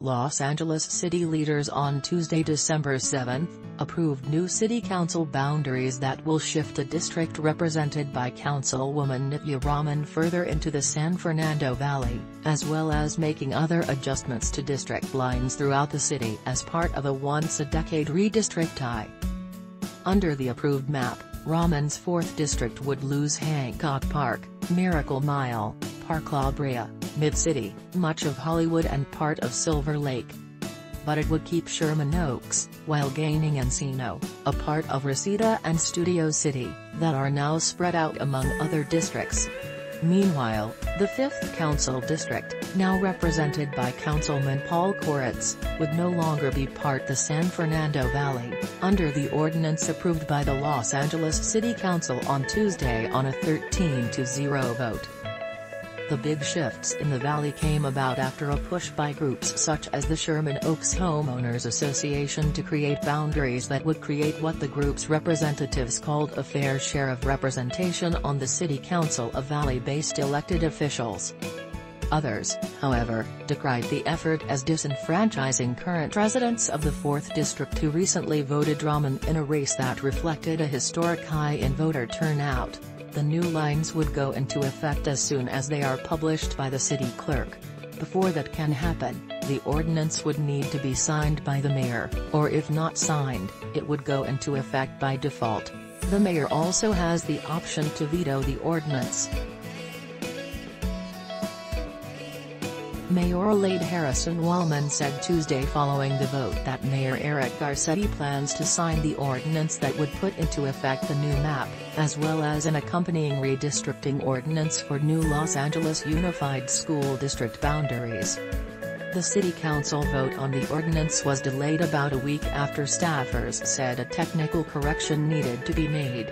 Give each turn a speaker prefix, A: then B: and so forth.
A: Los Angeles city leaders on Tuesday, December 7, approved new city council boundaries that will shift the district represented by Councilwoman Nithya Raman further into the San Fernando Valley, as well as making other adjustments to district lines throughout the city as part of a once-a-decade redistricting. Under the approved map, Raman's 4th district would lose Hancock Park, Miracle Mile, Park La Brea, Mid-City, much of Hollywood and part of Silver Lake. But it would keep Sherman Oaks, while gaining Encino, a part of Reseda and Studio City, that are now spread out among other districts. Meanwhile, the 5th Council District, now represented by Councilman Paul Koretz, would no longer be part the San Fernando Valley, under the ordinance approved by the Los Angeles City Council on Tuesday on a 13-0 vote. The big shifts in the valley came about after a push by groups such as the Sherman Oaks Homeowners Association to create boundaries that would create what the group's representatives called a fair share of representation on the city council of valley-based elected officials. Others, however, decried the effort as disenfranchising current residents of the 4th District who recently voted Raman in a race that reflected a historic high in voter turnout. The new lines would go into effect as soon as they are published by the city clerk. Before that can happen, the ordinance would need to be signed by the mayor, or if not signed, it would go into effect by default. The mayor also has the option to veto the ordinance. Mayor-elect Harrison Wollman said Tuesday following the vote that Mayor Eric Garcetti plans to sign the ordinance that would put into effect the new map, as well as an accompanying redistricting ordinance for new Los Angeles Unified School District boundaries. The city council vote on the ordinance was delayed about a week after staffers said a technical correction needed to be made.